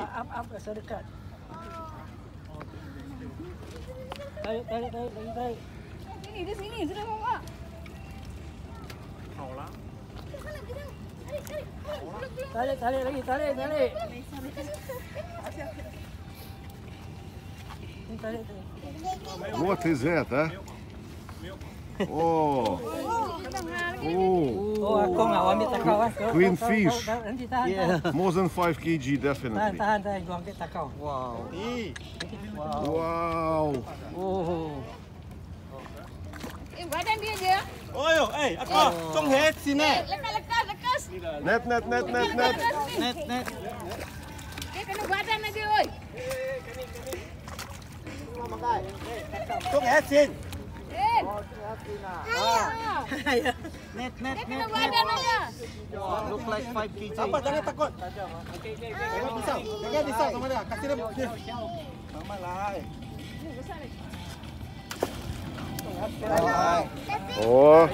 I'm, I'm, sorry, cut. Tarik, tarik, tarik, tarik, tarik. Ini, di sini, sudah mau pak. Tolong. Tarik, tarik lagi, tarik, tarik. What is that, huh? oh. Oh. oh. Clean fish. Yeah. More than 5 kg, definitely. Wow. Wow. Oh. Em quá đem bia gì? Ôi ôi, ê, Akma, trông hết xin nè. Net net net net net. Net net. Cái cái nó quá đem này đi ơi. Trông hết xin. Ah. Net, net, net. look like 5 kg. Sabar, jangan takut. Jangan pisau, jangan pisau sama dia. Kasih dia. Mama lah. Oh,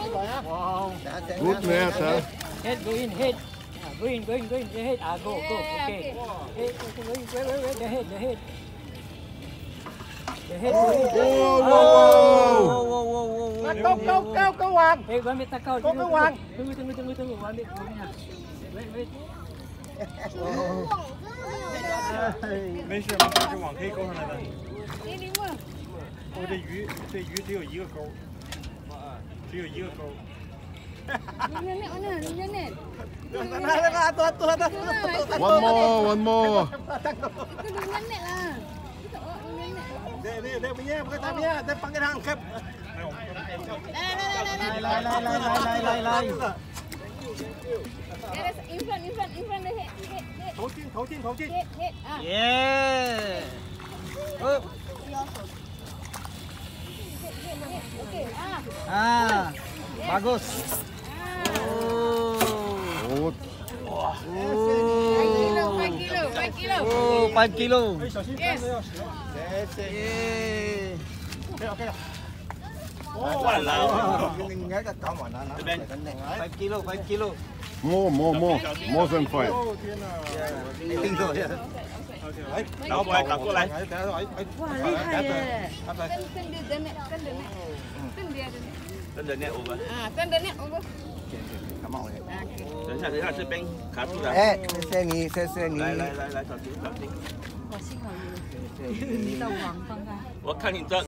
good net, huh? Head, go in, head. Ah, Go in, go in, go in. The head. Ah, go, go. Okay. Head, go in. Wait, wait, wait. The head, the head. The head, go in. Whoa, Whoa, kau, kau wang. Eh, gua ambil takau. Kau Tunggu, ke wang? Tunggu, tunggu, tunggu, tunggu. Gua ambil gua punya. Wait, wait. 没事，没事，这网可以勾上来的。 Ini lima. 我这鱼，这鱼只有一个钩，只有一个钩。 Dunia net mana? Dunia net. Sana, sana, atu, atu, atu. One more, one more. Itu dunia net lah. Itu oh, dunia net. Dia, dia, dia punya, bukan tak punya. Dia panggil hang kep. Lai, lai, lai, lai, lai. Lai, lai, lai, lai, lai, lai, lai. Dia ada in front, in front, in front the head, head, head, 头进，头进，头进。 head, head. Ah. Yeah. Oh. Okey. Ah. Ah. Bagus. Ah. Oh. Oh, 5 kilo, 5 kilo, 5 kilo. Oh, 5 kilo. 哎，小心， Yes. 要死了。 Yeah. 可以 了，可以了。换了。 5 kilo, 5 kilo. more, more, more. More than 5. 哦天哪！ I think so, yeah. 哎，打过来，打过来。 Wah, lihai eh. Kan kan dia the net, kan the net. Kan dia the net. 真的 net over， Ah, kan the net over. 等一下，等一下，这边卡住了。哎，谢谢你，谢谢你。来来来来，小心小心，哇，幸好有有到网放开。我看你这